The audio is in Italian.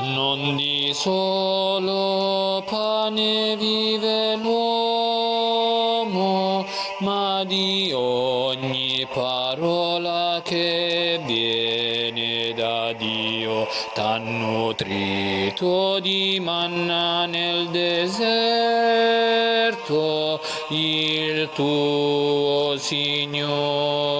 Non di solo pane vive l'uomo, ma di ogni parola che viene da Dio. T'han nutrito di manna nel deserto il tuo Signore.